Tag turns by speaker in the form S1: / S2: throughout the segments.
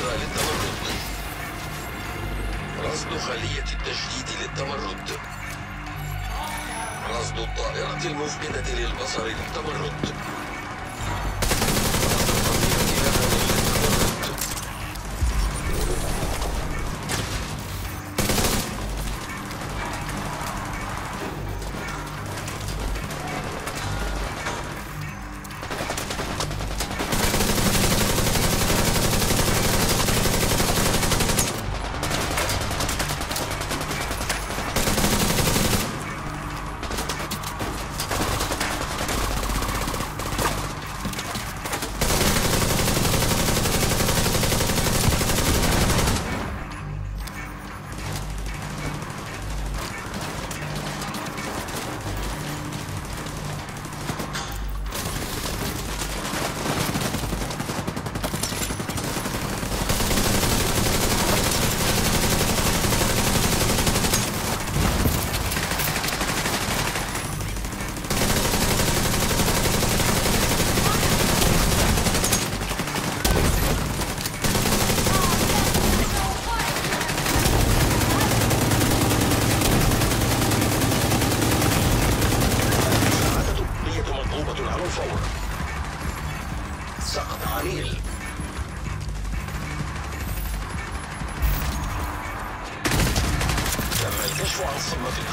S1: غير للتمرد رصد خلية التجديد للتمرد رصد الطائرة المفقدة للبصر للتمرد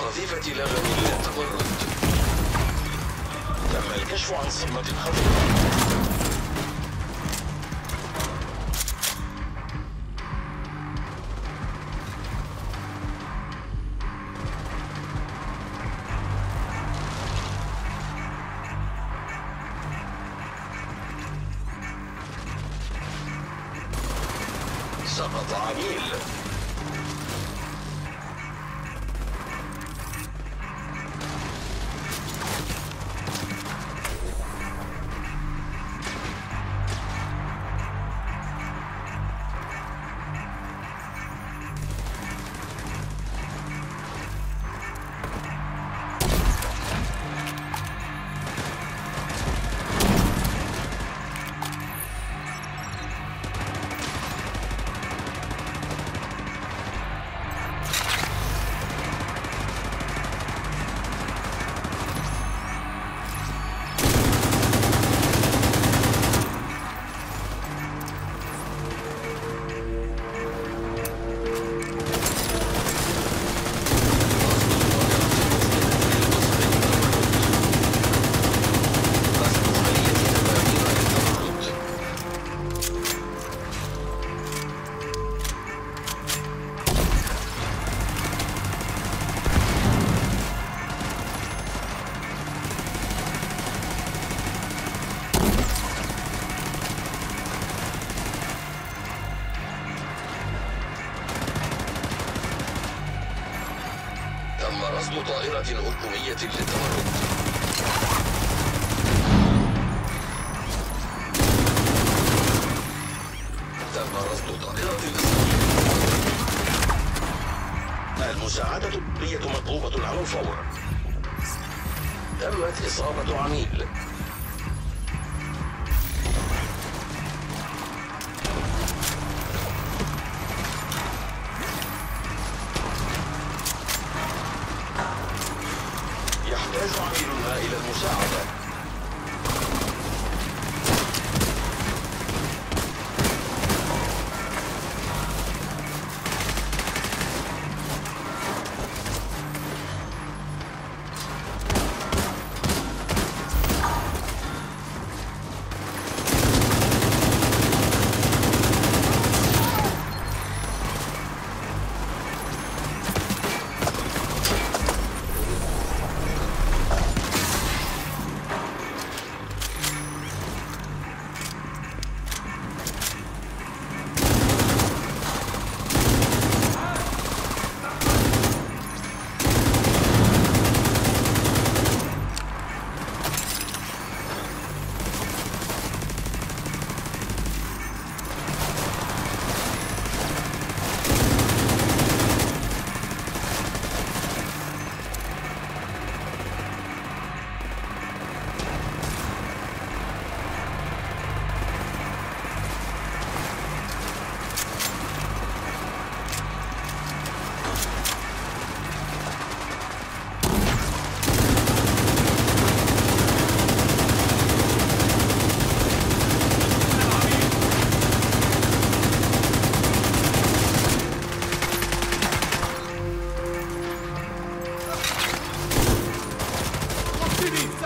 S1: قذيفة لغم للتمرد تم الكشف عن صدمة خطيرة سقط عميل. رصد طائرة هجومية للتمرد. تم رصد طائرة إسرائيلية المساعدة الطبية مطلوبة على الفور. تمت إصابة عميل.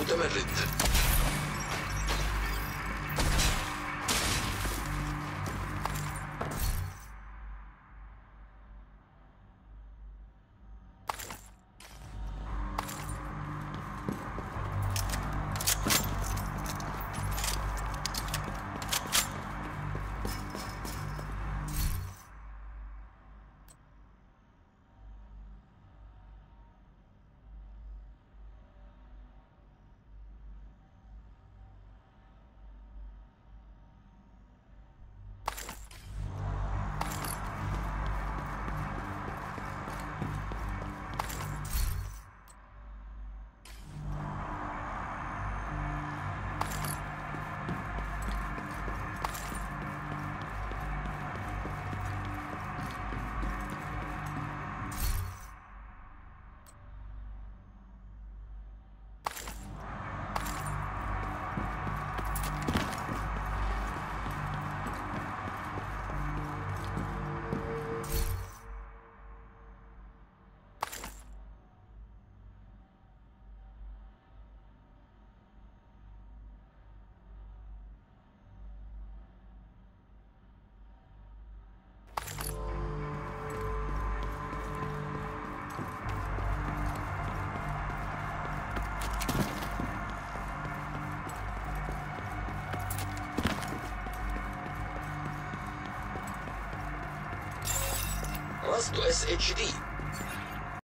S1: متمرد رصد اس US HD.